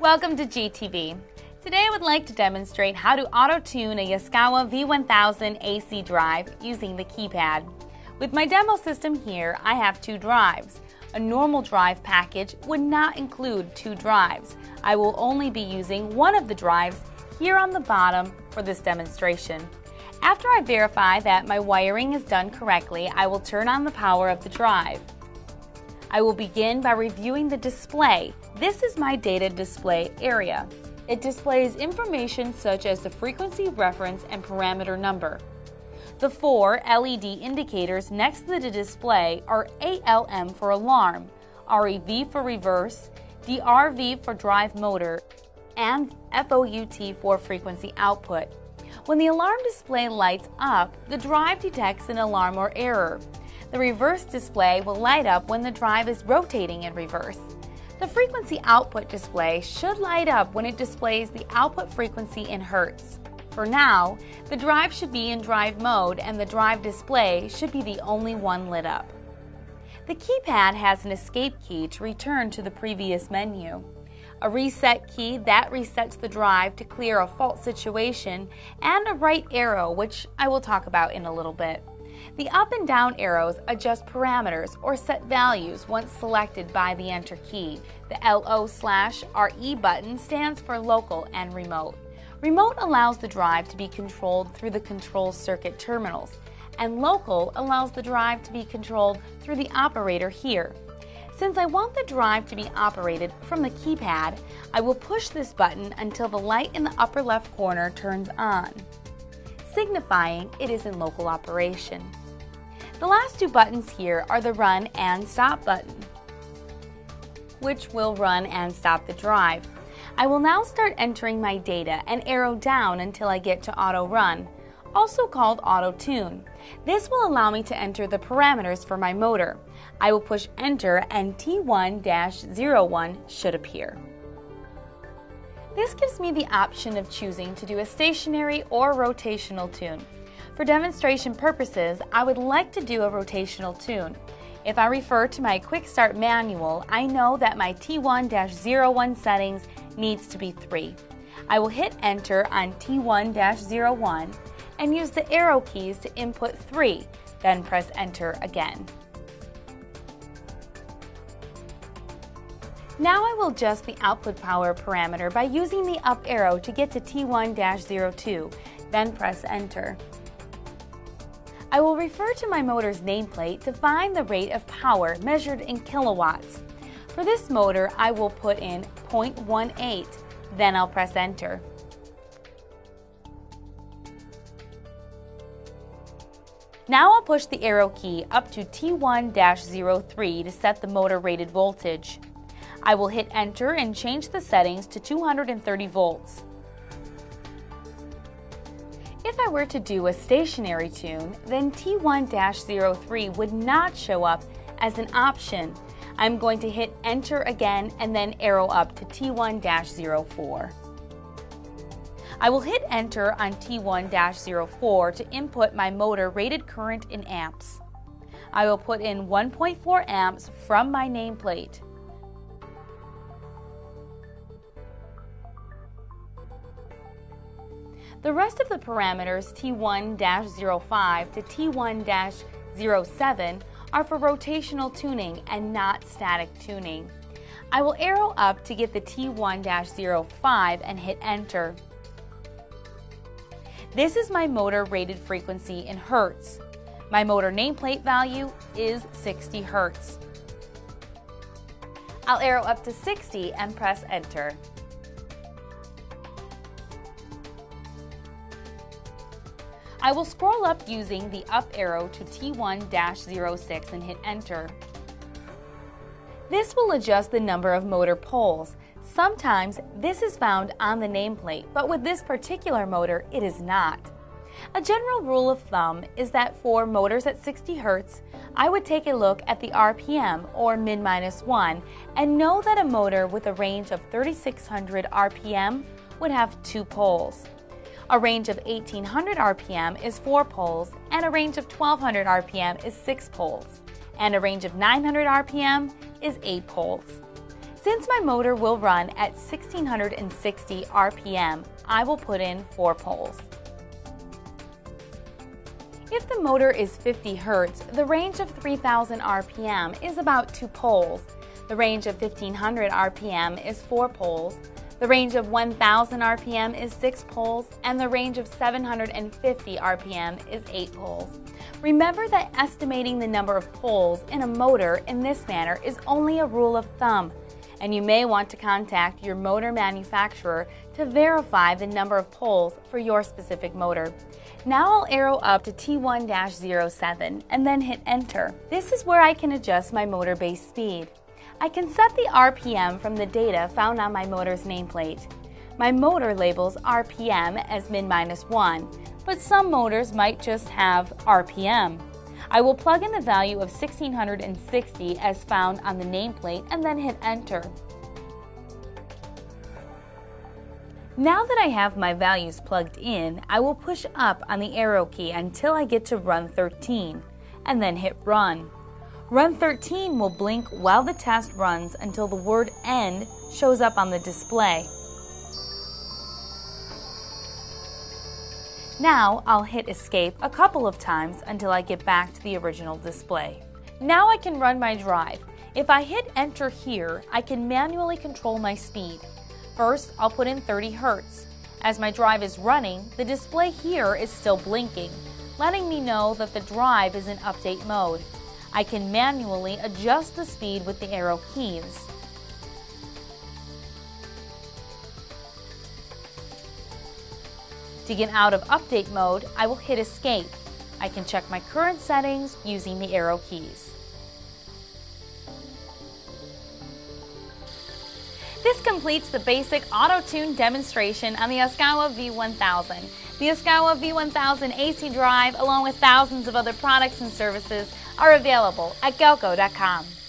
Welcome to GTV. Today I would like to demonstrate how to auto-tune a Yaskawa V1000 AC drive using the keypad. With my demo system here, I have two drives. A normal drive package would not include two drives. I will only be using one of the drives here on the bottom for this demonstration. After I verify that my wiring is done correctly, I will turn on the power of the drive. I will begin by reviewing the display. This is my data display area. It displays information such as the frequency reference and parameter number. The four LED indicators next to the display are ALM for alarm, REV for reverse, DRV for drive motor, and FOUT for frequency output. When the alarm display lights up, the drive detects an alarm or error. The reverse display will light up when the drive is rotating in reverse. The frequency output display should light up when it displays the output frequency in Hertz. For now, the drive should be in drive mode and the drive display should be the only one lit up. The keypad has an escape key to return to the previous menu a reset key that resets the drive to clear a fault situation, and a right arrow, which I will talk about in a little bit. The up and down arrows adjust parameters or set values once selected by the Enter key. The LO slash RE button stands for local and remote. Remote allows the drive to be controlled through the control circuit terminals, and local allows the drive to be controlled through the operator here. Since I want the drive to be operated from the keypad, I will push this button until the light in the upper left corner turns on, signifying it is in local operation. The last two buttons here are the run and stop button, which will run and stop the drive. I will now start entering my data and arrow down until I get to auto run, also called auto tune. This will allow me to enter the parameters for my motor. I will push enter and T1-01 should appear. This gives me the option of choosing to do a stationary or rotational tune. For demonstration purposes, I would like to do a rotational tune. If I refer to my Quick Start manual, I know that my T1-01 settings needs to be 3. I will hit enter on T1-01 and use the arrow keys to input 3, then press enter again. Now I will adjust the output power parameter by using the up arrow to get to T1-02, then press enter. I will refer to my motor's nameplate to find the rate of power measured in kilowatts. For this motor, I will put in 0.18, then I'll press enter. Now I'll push the arrow key up to T1-03 to set the motor rated voltage. I will hit enter and change the settings to 230 volts. If I were to do a stationary tune, then T1-03 would not show up as an option. I'm going to hit enter again and then arrow up to T1-04. I will hit enter on T1-04 to input my motor rated current in amps. I will put in 1.4 amps from my nameplate. The rest of the parameters T1-05 to T1-07 are for rotational tuning and not static tuning. I will arrow up to get the T1-05 and hit enter. This is my motor rated frequency in Hertz. My motor nameplate value is 60 Hertz. I'll arrow up to 60 and press enter. I will scroll up using the up arrow to T1-06 and hit enter. This will adjust the number of motor poles. Sometimes this is found on the nameplate, but with this particular motor, it is not. A general rule of thumb is that for motors at 60 Hz, I would take a look at the RPM or min minus 1 and know that a motor with a range of 3600 RPM would have two poles. A range of 1800 RPM is 4 poles, and a range of 1200 RPM is 6 poles, and a range of 900 RPM is 8 poles. Since my motor will run at 1660 RPM, I will put in 4 poles. If the motor is 50 Hz, the range of 3000 RPM is about 2 poles. The range of 1500 RPM is 4 poles. The range of 1000 RPM is 6 poles, and the range of 750 RPM is 8 poles. Remember that estimating the number of poles in a motor in this manner is only a rule of thumb, and you may want to contact your motor manufacturer to verify the number of poles for your specific motor. Now I'll arrow up to T1-07 and then hit enter. This is where I can adjust my motor base speed. I can set the RPM from the data found on my motor's nameplate. My motor labels RPM as min minus 1, but some motors might just have RPM. I will plug in the value of 1660 as found on the nameplate and then hit enter. Now that I have my values plugged in, I will push up on the arrow key until I get to run 13 and then hit run. Run 13 will blink while the test runs until the word end shows up on the display. Now I'll hit escape a couple of times until I get back to the original display. Now I can run my drive. If I hit enter here, I can manually control my speed. First, I'll put in 30 Hz. As my drive is running, the display here is still blinking, letting me know that the drive is in update mode. I can manually adjust the speed with the arrow keys. To get out of update mode, I will hit escape. I can check my current settings using the arrow keys. This completes the basic auto-tune demonstration on the Yaskawa V1000. The Yaskawa V1000 AC drive, along with thousands of other products and services, are available at galco.com.